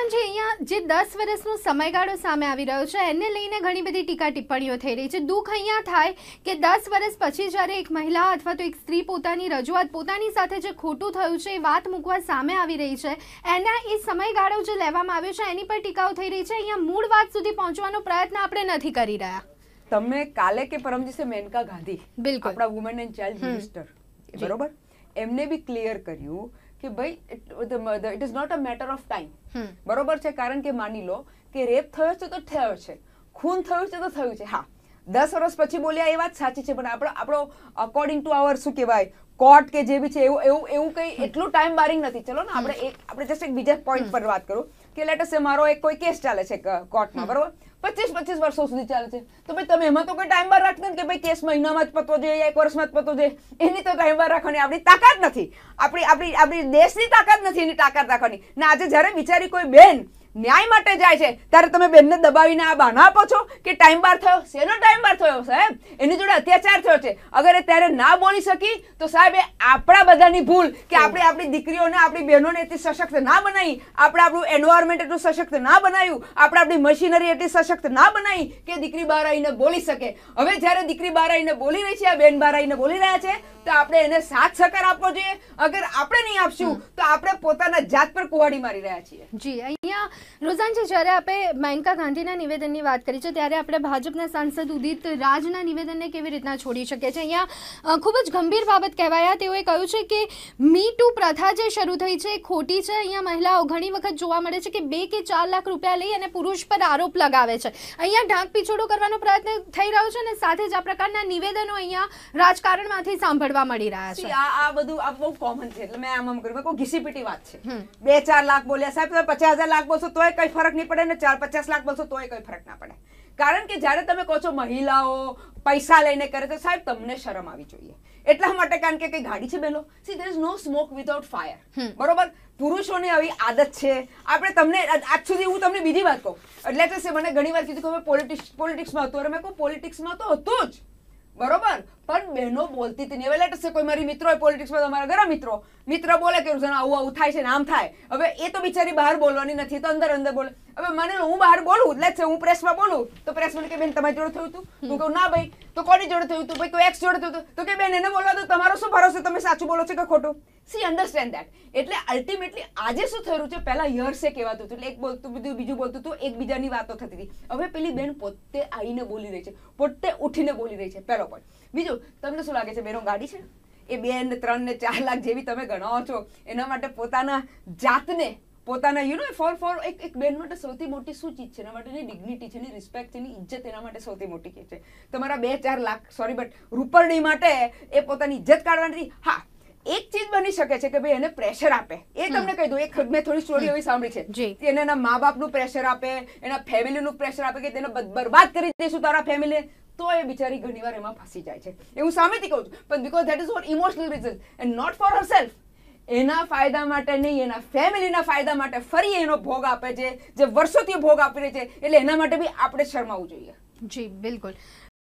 રોઝાનજી અહીંયા જે દસ વર્ષનો સમયગાળો સામે આવી રહ્યો છે એને લઈને ઘણી બધી ટીકા ટિપ્પણીઓ થઈ રહી છે. દુઃખ અહીંયા થાય કે દસ વર્ષ પછી જ્યારે એક મહિલા અથવા તો એક સ્ત્રી પોતાની રજૂઆત પોતાની સાથે જે ખોટું થયું છે એ વાત મૂકવા સામે આવી રહી છે એના એ સમયગાળો જે લેવામાં આવ્યો છે એની પર ટીકાઓ થઈ રહી છે. અહીંયા મૂળ વાત સુધી પહોંચવાનો પ્રયત્ન આપણે નથી કરી રહ્યા. તમે કાલે કે પરમ દિવસે મેનકા ગાંધી બિલકુલ. આપણા વુમન એન્ડ ચાઇલ્ડ મિનિસ્ટર બરોબર? એમને બી ક્લિયર કર્યું કે ભાઈ it is not a matter of time બરોબર છે? કારણ કે માની લો કે રેપ થયો છે તો થયો છે. ખૂન થયું છે તો થયું છે. હા. દસ વર્ષ પછી બોલ્યા એ વાત સાચી છે પણ આપણો આપણો અકોર્ડિંગ ટુ આવર શું કહેવાય? કોર્ટ કે જે બી છે એવું એવું એવું કંઈ એટલું ટાઈમ બારિંગ નથી. ચલો ને આપણે એક આપણે જસ્ટ એક બીજા પોઈન્ટ પર વાત કરું. કે લેટસ મારો એક કોઈ કેસ ચાલે છે કોર્ટમાં બરોબર? પચીસ પચીસ વર્ષો સુધી ચાલે છે. તો ભાઈ તમે એમાં તો કોઈ ટાઈમ બાર રાખતા ને કે ભાઈ કેસ મહિનામાં જ પતવો જોઈએ એક વર્ષમાં જ પતવો જોઈએ. એની તો ટાઈમ બાર રાખવાની આપણી તાકાત નથી. આપણી આપણી આપણી દેશની તાકાત નથી એની તાકાત રાખવાની. ને આજે જ્યારે બિચારી કોઈ બેન ન્યાય માટે જાય છે, ત્યારે તમે બેનને દબાવીને આ બહાના આપો છો કે ટાઈમ બાર થયો? શેનો ટાઈમ બાર થયો સાહેબ? એની જોડે અત્યાચાર થયો છે. અગર એ ત્યારે ના બોલી શકી, તો સાહેબ એ આપણા બધાની ભૂલ કે આપણે આપણી દીકરીઓને, આપણી બહેનોને એટલી સશક્ત ના બનાવી, આપણે આપણું એન્વાયરમેન્ટ એટલું સશક્ત ના બનાવ્યું, આપણે આપણી મશીનરી એટલી સશક્ત ના બનાવી કે દીકરી બહાર આવીને બોલી શકે. હવે જ્યારે દીકરી બહાર આવીને બોલી રહી છે, આ બેન બહાર આવીને બોલી રહ્યા છે, તો આપણે એને સાથ સહકાર આપવો જોઈએ. અગર આપણે નહીં આપશું, તો આપણે પોતાના જાત પર કુવાડી મારી રહ્યા છીએ. જી, અહીંયા રોઝાનજી જ્યારે આપણે મેનકા ગાંધીના નિવેદનની વાત કરી છે ત્યારે આપણે ભાજપના સાંસદ ઉદિત રાજના નિવેદનને કેવી રીતના છોડી શકીએ છીએ? અહીંયા ખૂબ જ ગંભીર બાબત કહેવાયા. તેઓએ કહ્યું છે કે મી ટુ પ્રથા જે શરૂ થઈ છે એ ખોટી છે. અહીંયા મહિલાઓ ઘણી વખત જોવા મળે છે કે બે કે ચાર લાખ રૂપિયા લઈ અને પુરુષ પર આરોપ લગાવે છે. અહીંયા ઢાંક પીછોડો કરવાનો પ્રયત્ન થઈ રહ્યો છે અને સાથે જ આ પ્રકારના નિવેદનો અહીંયા રાજકારણમાંથી સાંભળવા મળી રહ્યા છે. આ આ બધું આ બહુ કોમન છે. એટલે મેં આમ આમ કર્યું. મેં ઘીસીપીટી વાત છે. બે ચાર લાખ બોલ્યા. સાહેબ તમે પચાસ હજાર લાખ બોલશો તોય કઈ ફરક નહીં પડે ને ચાર પચાસ લાખ બોલશો તોય કઈ ફરક ના પડે. કારણ કે જ્યારે તમે કહો છો મહિલાઓ પૈસા લઈને કરે તો સાહેબ તમને શરમ આવી જોઈએ. એટલા માટે કારણ કે કઈ ગાડી છે bellow? See there is no smoke without fire. બરોબર? પુરુષોની આવી આદત છે. આપણે તમને આજ સુધી હું તમને બીજી વાત કહું. એટલે તો છે મને ઘણી વાર કીધું કે પોલિટિક્સ પોલિટિક્સમાં હતો. મેં કહું પોલિટિક્સમાં તો હતું જ. બરોબર? પણ બહેનો બોલતી હતી હવે લેટ કોઈ મારી મિત્રો પોલિટિક્સમાં તમારા ઘણા મિત્રો. મિત્ર બોલે કે આવું આવું થાય છે ને આમ થાય. હવે એ તો બિચારી બહાર બોલવાની નથી તો અંદર અંદર બોલે. હવે મને હું બહાર બોલું? લેટ છે, હું પ્રેસમાં બોલું? તો પ્રેસ મને કે, બેન, તમારી જોડે થયું હતું હું કહું, ના ભાઈ. તો કોની જોડે થયું હતું ભાઈ, કોઈ એક્સ જોડે થયું હતું તો કે, બેન, એને બોલવા દો, તમારો શું ભરોસો? તમે સાચું બોલો છો કે ખોટું? સી અન્ડરસ્ટેન્ડ દેટ એટલે અલ્ટિમેટલી આજે શું થયું છે? પહેલા યર્સે કહેવાતું હતું. એટલે એક બોલતું બધું બીજું બોલતું હતું. એકબીજાની વાતો થતી હતી. હવે પેલી બેન પોતે આવીને બોલી રહી છે. પોતે ઉઠીને બોલી રહી છે. પહેલો પણ બીજું, તમને શું લાગે છે? બેનો ગાડી છે? એ બે ને ત્રણ ને ચાર લાખ જેવી તમે ગણાવો છો. એના માટે પોતાના જાતને, પોતાના યુ નો ફોર ફોર એક એક બેન માટે સૌથી મોટી શું ચીજ છે? એના માટે એની ડિગ્નિટી છે, એની રિસ્પેક્ટ છે, એની ઇજ્જત એના માટે સૌથી મોટી ચીજ છે. તમારા બે ચાર લાખ સોરી બટ રૂપરડી માટે એ પોતાની ઇજ્જત કાઢવાની હા એક ચીજ બની શકે છે કે ભાઈ એને પ્રેશર આપે. એ તમને કહી દઉં એક મેં થોડી સ્ટોરી એવી સાંભળી છે. એને એના મા બાપનું પ્રેશર આપે એના ફેમિલીનું પ્રેશર આપે કે તેને બરબાદ કરી દેશું તારા ફેમિલી તો એ બિચારી ઘણીવાર એમાં ફસી જાય છે. એવું સામેથી કહું છું પણ because that is for emotional reason and not for herself એના ફાયદા માટે નહીં એના ફેમિલીના ફાયદા માટે ફરી એનો ભોગ આપે છે જે વર્ષોથી ભોગ આપી રહી છે એટલે એના માટે બી આપણે શરમાવું જોઈએ. જી બિલકુલ.